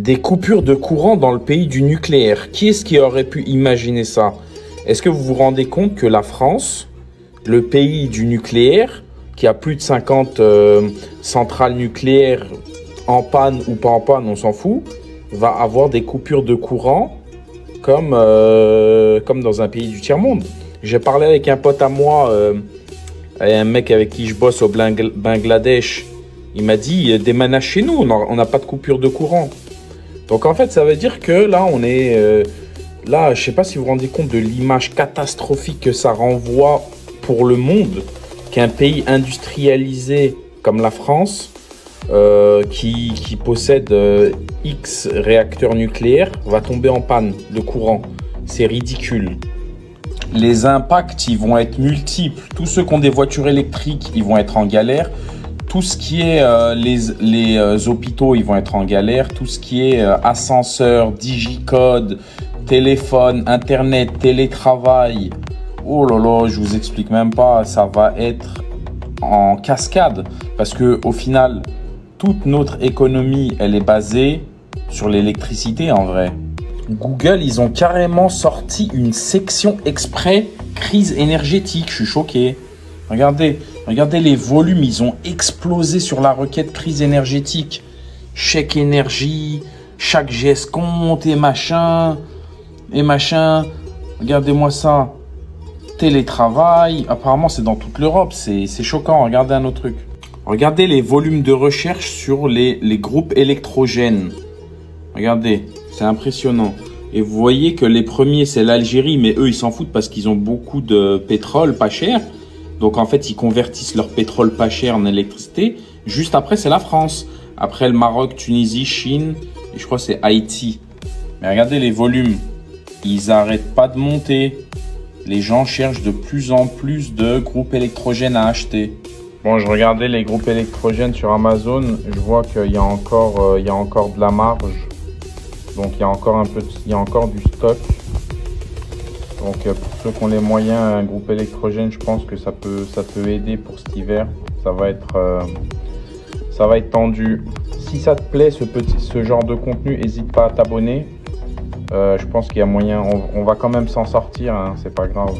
Des coupures de courant dans le pays du nucléaire. Qui est-ce qui aurait pu imaginer ça? Est-ce que vous vous rendez compte que la France, le pays du nucléaire, qui a plus de 50 euh, centrales nucléaires en panne ou pas en panne, on s'en fout, va avoir des coupures de courant comme, euh, comme dans un pays du tiers-monde? J'ai parlé avec un pote à moi, euh, un mec avec qui je bosse au Bangladesh. Il m'a dit, déménage chez nous, on n'a pas de coupure de courant. Donc en fait, ça veut dire que là, on est... Euh, là, je sais pas si vous vous rendez compte de l'image catastrophique que ça renvoie pour le monde, qu'un pays industrialisé comme la France, euh, qui, qui, possède euh, X réacteurs nucléaires, va tomber en panne de courant. C'est ridicule. Les impacts, ils vont être multiples. Tous ceux qui ont des voitures électriques, ils vont être en galère. Tout ce qui est euh, les, euh, hôpitaux, ils vont être en galère. Tout ce qui est euh, ascenseur, digicode, téléphone, internet, télétravail. Oh là là, je vous explique même pas. Ça va être en cascade parce que au final, toute notre économie, elle est basée sur l'électricité en vrai. Google, ils ont carrément sorti une section exprès crise énergétique. Je suis choqué. Regardez, regardez les volumes, ils ont explosé sur la requête crise énergétique. Chèque énergie, chaque geste compte et machin, et machin. Regardez-moi ça. Télétravail, apparemment c'est dans toute l'Europe, c'est choquant. Regardez un autre truc. Regardez les volumes de recherche sur les, les groupes électrogènes. Regardez, c'est impressionnant. Et vous voyez que les premiers, c'est l'Algérie, mais eux, ils s'en foutent parce qu'ils ont beaucoup de pétrole pas cher. Donc en fait, ils convertissent leur pétrole pas cher en électricité. Juste après, c'est la France. Après le Maroc, Tunisie, Chine, et je crois que c'est Haïti. Mais regardez les volumes. Ils n'arrêtent pas de monter. Les gens cherchent de plus en plus de groupes électrogènes à acheter. Bon, je regardais les groupes électrogènes sur Amazon. Je vois qu'il y, a encore, euh, de la marge. Donc il y a encore un peu, il y a encore du stock. Donc euh, pour ceux qui ont les moyens, un groupe électrogène, je pense que ça peut, ça peut aider pour cet hiver. Ça va être, euh, ça va être tendu. Si ça te plaît ce, genre de contenu, n'hésite pas à t'abonner. Euh, je pense qu'il y a moyen, on, va quand même s'en sortir, hein, c'est pas grave.